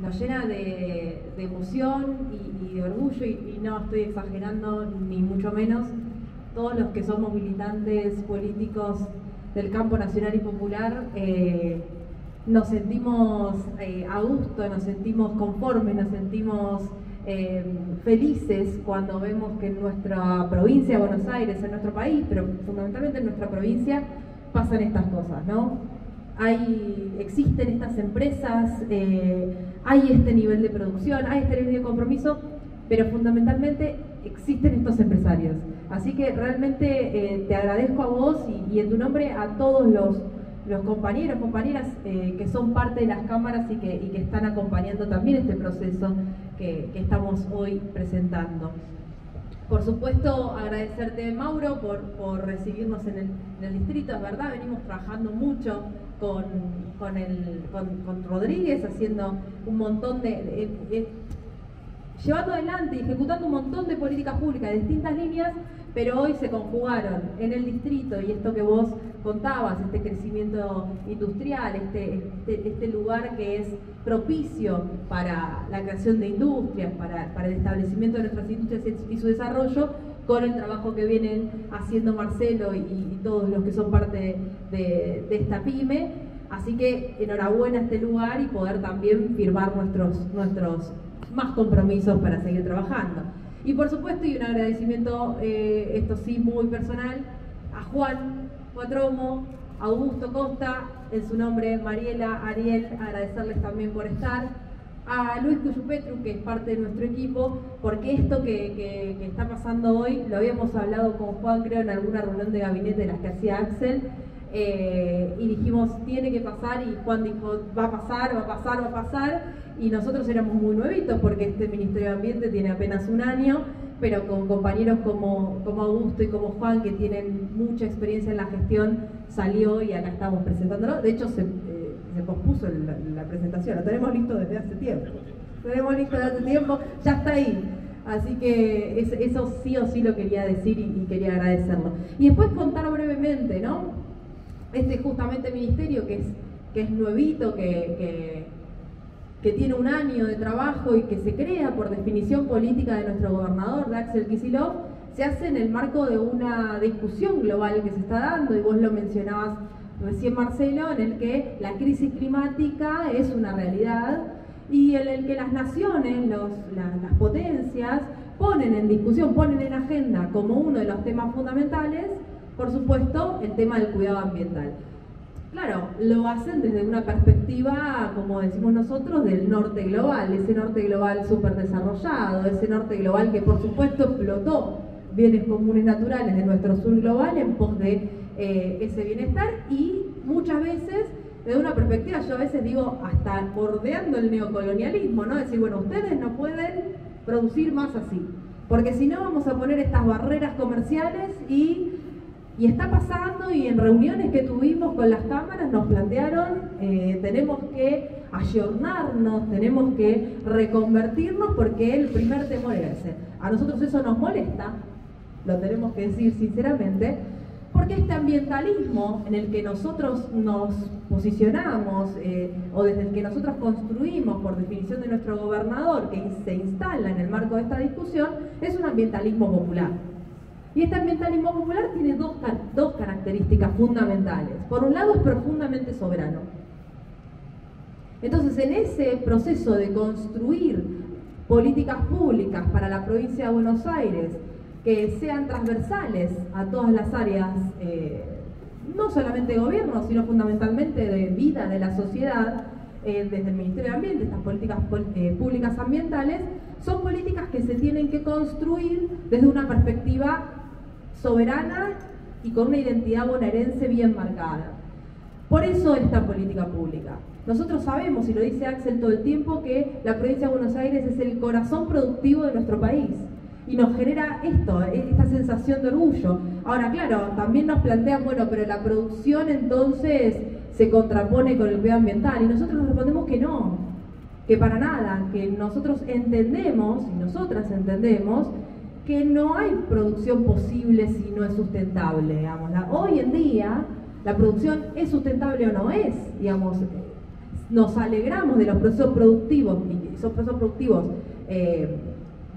nos llena de, emoción y, de orgullo, y, no estoy exagerando ni mucho menos, todos los que somos militantes políticos del campo nacional y popular, eh, nos sentimos eh, a gusto, nos sentimos conformes, nos sentimos eh, felices cuando vemos que en nuestra provincia Buenos Aires, en nuestro país, pero fundamentalmente en nuestra provincia, pasan estas cosas, ¿no? Hay, existen estas empresas, eh, hay este nivel de producción, hay este nivel de compromiso, pero fundamentalmente existen estos empresarios. Así que realmente te agradezco a vos y en tu nombre a todos los los compañeros, compañeras eh, que son parte de las cámaras y que, están acompañando también este proceso que, estamos hoy presentando. Por supuesto, agradecerte, Mauro, por, recibirnos en el, distrito. Es verdad, venimos trabajando mucho con, con, Rodríguez, haciendo un montón de, llevando adelante y ejecutando un montón de políticas públicas de distintas líneas pero hoy se conjugaron en el distrito y esto que vos contabas, este crecimiento industrial, este, este, este lugar que es propicio para la creación de industrias, para, el establecimiento de nuestras industrias y su desarrollo, con el trabajo que vienen haciendo Marcelo y, todos los que son parte de, esta pyme. Así que enhorabuena a este lugar y poder también firmar nuestros, nuestros más compromisos para seguir trabajando. Y por supuesto, y un agradecimiento, eh, esto sí, muy personal, a Juan Cuatromo, Augusto Costa, en su nombre Mariela, Ariel, agradecerles también por estar, a Luis Cuyupetru, que es parte de nuestro equipo, porque esto que, está pasando hoy, lo habíamos hablado con Juan, creo, en alguna reunión de gabinete de las que hacía Axel, eh, y dijimos, tiene que pasar, y Juan dijo, va a pasar, va a pasar, va a pasar, y nosotros éramos muy nuevitos porque este Ministerio de Ambiente tiene apenas un año, pero con compañeros como, como Augusto y como Juan, que tienen mucha experiencia en la gestión, salió y acá estamos presentándolo. De hecho, se, eh, pospuso la, presentación, lo tenemos listo desde hace tiempo. Tenemos listo desde hace tiempo, ya está ahí. Así que eso sí o sí lo quería decir y, quería agradecerlo. Y después contar brevemente, ¿no? Este justamente ministerio que es, que es nuevito, que que tiene un año de trabajo y que se crea por definición política de nuestro gobernador, de Axel Kicillof, se hace en el marco de una discusión global que se está dando, y vos lo mencionabas recién Marcelo, en el que la crisis climática es una realidad y en el que las naciones, las potencias, ponen en discusión, ponen en agenda como uno de los temas fundamentales, por supuesto, el tema del cuidado ambiental. Claro, lo hacen desde una perspectiva, como decimos nosotros, del norte global, ese norte global súper desarrollado, ese norte global que por supuesto explotó bienes comunes naturales de nuestro sur global en pos de eh, ese bienestar y muchas veces desde una perspectiva, yo a veces digo, hasta bordeando el neocolonialismo, ¿no? Decir, bueno, ustedes no pueden producir más así, porque si no vamos a poner estas barreras comerciales y y está pasando y en reuniones que tuvimos con las cámaras nos plantearon, eh, tenemos que ayornarnos, tenemos que reconvertirnos porque el primer temor era ese. A nosotros eso nos molesta, lo tenemos que decir sinceramente, porque este ambientalismo en el que nosotros nos posicionamos eh, o desde el que nosotros construimos por definición de nuestro gobernador, que se instala en el marco de esta discusión, es un ambientalismo popular. Y este ambientalismo popular tiene dos, dos características fundamentales. Por un lado es profundamente soberano. Entonces, en ese proceso de construir políticas públicas para la provincia de Buenos Aires que sean transversales a todas las áreas, eh, no solamente de gobierno, sino fundamentalmente de vida de la sociedad, eh, desde el Ministerio de Ambiente, estas políticas eh, públicas ambientales, son políticas que se tienen que construir desde una perspectiva soberana y con una identidad bonaerense bien marcada. Por eso esta política pública. Nosotros sabemos, y lo dice Axel todo el tiempo, que la provincia de Buenos Aires es el corazón productivo de nuestro país. Y nos genera esto, esta sensación de orgullo. Ahora, claro, también nos plantean, bueno, pero la producción entonces se contrapone con el cuidado ambiental. Y nosotros nos respondemos que no, que para nada, que nosotros entendemos, y nosotras entendemos, que no hay producción posible si no es sustentable. Digamos. hoy en día, la producción es sustentable o no es, digamos, nos alegramos de los procesos productivos, y esos procesos productivos eh,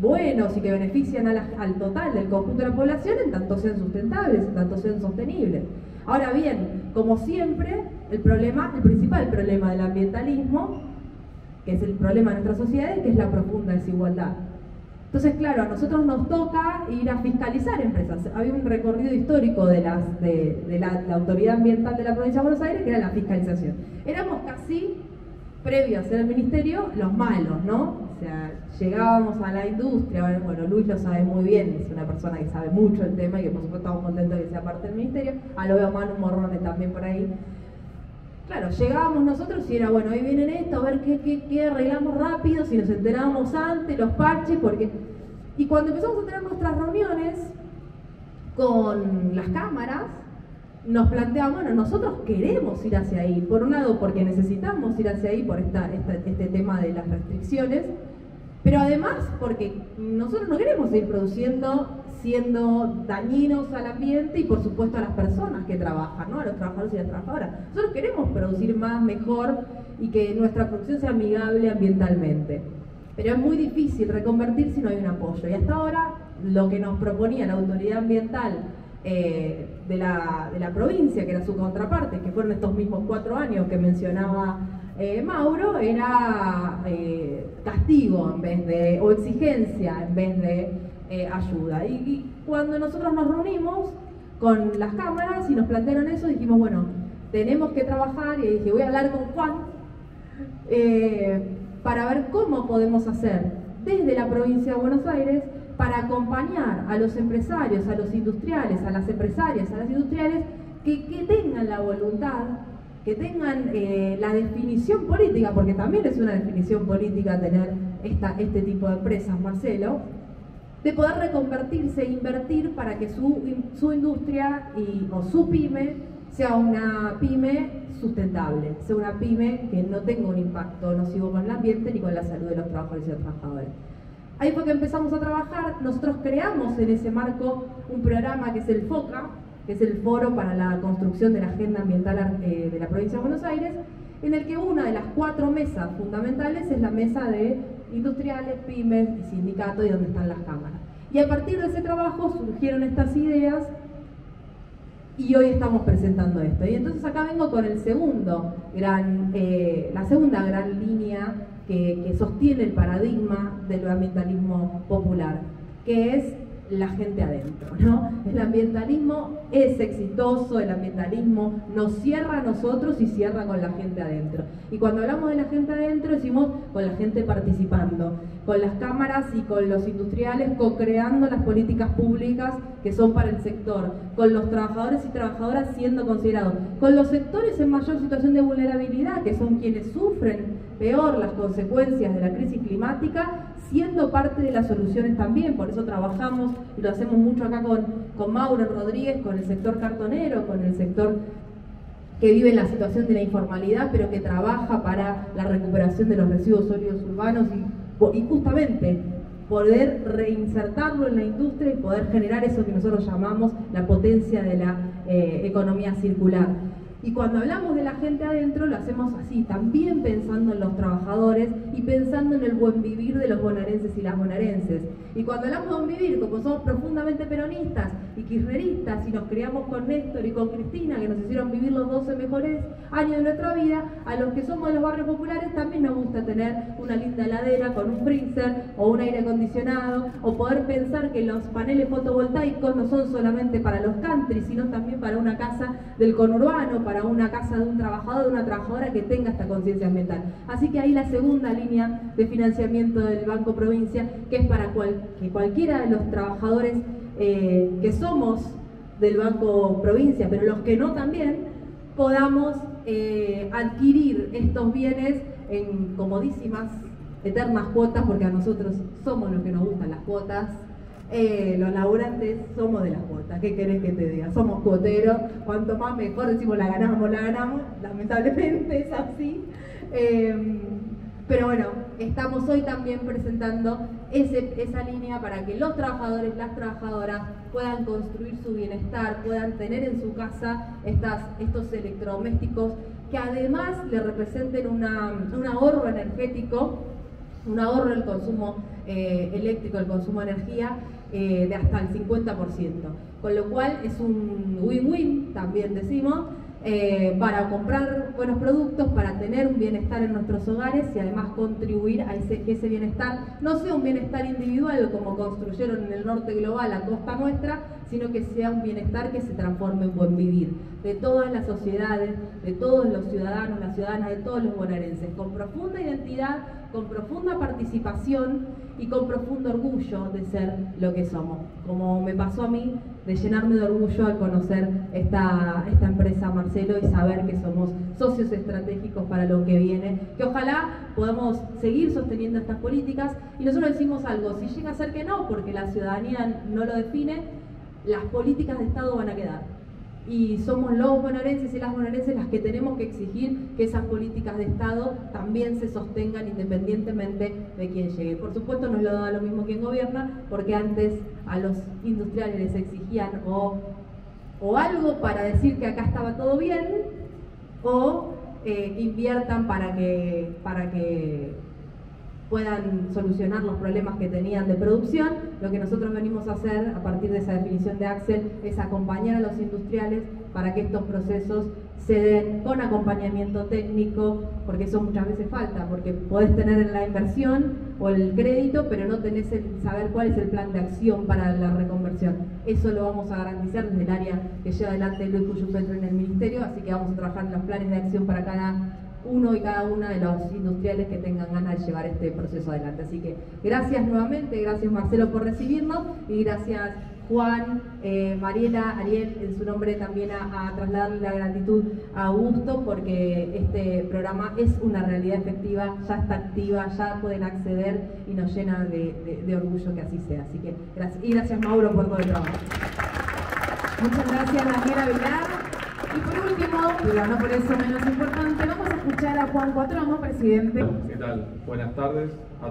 buenos y que benefician al total del conjunto de la población, en tanto sean sustentables, en tanto sean sostenibles. Ahora bien, como siempre, el problema, el principal problema del ambientalismo, que es el problema de nuestras sociedades, que es la profunda desigualdad. Entonces, claro, a nosotros nos toca ir a fiscalizar empresas. Había un recorrido histórico de, las, de, la, la, autoridad ambiental de la provincia de Buenos Aires, que era la fiscalización. Éramos casi, previo a ser el ministerio, los malos, ¿no? Sea, llegábamos a la industria, bueno, Luis lo sabe muy bien, es una persona que sabe mucho el tema y que por supuesto estamos contentos de que sea parte del ministerio. A lo veo Manu Morrone también por ahí. Claro, llegábamos nosotros y era, bueno, ahí vienen esto, a ver qué, qué, arreglamos rápido, si nos enterábamos antes, los parches, porque... Y cuando empezamos a tener nuestras reuniones con las cámaras, nos planteamos, bueno, nosotros queremos ir hacia ahí, por un lado porque necesitamos ir hacia ahí por esta, este tema de las restricciones, pero además porque nosotros no queremos seguir produciendo siendo dañinos al ambiente y por supuesto a las personas que trabajan, ¿no? a los trabajadores y las trabajadoras. Nosotros queremos producir más, mejor y que nuestra producción sea amigable ambientalmente. Pero es muy difícil reconvertir si no hay un apoyo. Y hasta ahora lo que nos proponía la autoridad ambiental eh, de, la, de, la, provincia, que era su contraparte, que fueron estos mismos cuatro años que mencionaba eh, Mauro, era eh, en vez de, o exigencia en vez de eh, ayuda. Y, cuando nosotros nos reunimos con las cámaras y nos plantearon eso, dijimos, bueno, tenemos que trabajar, y dije, voy a hablar con Juan eh, para ver cómo podemos hacer desde la provincia de Buenos Aires para acompañar a los empresarios, a los industriales, a las empresarias, a las industriales, que, que tengan la voluntad, que tengan eh, la definición política, porque también es una definición política tener esta, este tipo de empresas, Marcelo, de poder reconvertirse e invertir para que su, su industria y, o su pyme sea una pyme sustentable, sea una pyme que no tenga un impacto nocivo con el ambiente ni con la salud de los trabajadores y los trabajadores. Ahí fue que empezamos a trabajar, nosotros creamos en ese marco un programa que es el FOCA, que es el Foro para la Construcción de la Agenda Ambiental eh, de la Provincia de Buenos Aires, en el que una de las cuatro mesas fundamentales es la mesa de industriales, pymes y sindicatos y donde están las cámaras. Y a partir de ese trabajo surgieron estas ideas y hoy estamos presentando esto. Y entonces acá vengo con eh, la segunda gran línea que sostiene el paradigma del ambientalismo popular, que es la gente adentro, ¿no? El ambientalismo es exitoso, el ambientalismo nos cierra a nosotros y cierra con la gente adentro. Y cuando hablamos de la gente adentro decimos con la gente participando, con las cámaras y con los industriales co-creando las políticas públicas que son para el sector, con los trabajadores y trabajadoras siendo considerados, con los sectores en mayor situación de vulnerabilidad, que son quienes sufren peor las consecuencias de la crisis climática, siendo parte de las soluciones también. Por eso trabajamos y lo hacemos mucho acá con, con Mauro Rodríguez, con el sector cartonero, con el sector que vive en la situación de la informalidad, pero que trabaja para la recuperación de los residuos sólidos urbanos y, justamente poder reinsertarlo en la industria y poder generar eso que nosotros llamamos la potencia de la eh, economía circular. Y cuando hablamos de la gente adentro, lo hacemos así, también pensando en los trabajadores y pensando en el buen vivir de los bonaerenses y las bonaerenses. Y cuando hablamos de buen vivir, como somos profundamente peronistas y kirchneristas y nos criamos con Néstor y con Cristina, que nos hicieron vivir los 12 mejores años de nuestra vida, a los que somos de los barrios populares también nos gusta tener una linda heladera con un freezer o un aire acondicionado, o poder pensar que los paneles fotovoltaicos no son solamente para los country, sino también para una casa del conurbano, una casa de un trabajador, de una trabajadora que tenga esta conciencia ambiental. Así que ahí la segunda línea de financiamiento del Banco Provincia, que es para que cualquiera de los trabajadores eh, que somos del Banco Provincia, pero los que no también, podamos eh, adquirir estos bienes en comodísimas, eternas cuotas, porque a nosotros somos los que nos gustan las cuotas, eh, los laburantes somos de las cuotas, ¿qué querés que te diga? Somos cuoteros, cuanto más mejor decimos la ganamos, la ganamos, lamentablemente es así. Em, pero bueno, estamos hoy también presentando esa línea para que los trabajadores, las trabajadoras puedan construir su bienestar, puedan tener en su casa estos electrodomésticos que además le representen un ahorro energético, un ahorro del consumo eh, eléctrico, el consumo de energía, eh, de hasta el 50%. Con lo cual es un win-win, también decimos, eh, para comprar buenos productos, para tener un bienestar en nuestros hogares y además contribuir a ese, que ese bienestar no sea un bienestar individual como construyeron en el norte global a costa nuestra, sino que sea un bienestar que se transforme en buen vivir de todas las sociedades, de todos los ciudadanos, las ciudadanas, de todos los bonaerenses, con profunda identidad, con profunda participación y con profundo orgullo de ser lo que somos. Como me pasó a mí, de llenarme de orgullo al conocer esta, esta empresa Marcelo y saber que somos socios estratégicos para lo que viene, que ojalá podamos seguir sosteniendo estas políticas. Y nosotros decimos algo, si llega a ser que no, porque la ciudadanía no lo define, las políticas de Estado van a quedar y somos los bonaerenses y las bonaerenses las que tenemos que exigir que esas políticas de Estado también se sostengan independientemente de quién llegue. Por supuesto no lo da lo mismo quien gobierna, porque antes a los industriales les exigían o, o algo para decir que acá estaba todo bien, o eh, inviertan para que, para que puedan solucionar los problemas que tenían de producción. Lo que nosotros venimos a hacer a partir de esa definición de Axel es acompañar a los industriales para que estos procesos se den con acompañamiento técnico, porque eso muchas veces falta, porque podés tener la inversión o el crédito, pero no tenés el saber cuál es el plan de acción para la reconversión. Eso lo vamos a garantizar desde el área que lleva adelante Luis Petro en el Ministerio, así que vamos a trabajar en los planes de acción para cada uno y cada una de los industriales que tengan ganas de llevar este proceso adelante. Así que gracias nuevamente, gracias Marcelo por recibirnos y gracias Juan, eh, Mariela, Ariel, en su nombre también a, trasladarle la gratitud a Augusto porque este programa es una realidad efectiva, ya está activa, ya pueden acceder y nos llena de, orgullo que así sea. Así que gracias. Y gracias Mauro por todo el trabajo. Muchas gracias Daniela Vilar. Y por último, pero no por eso menos importante, vamos a escuchar a Juan Cuatromo, presidente. ¿Qué tal? Buenas tardes.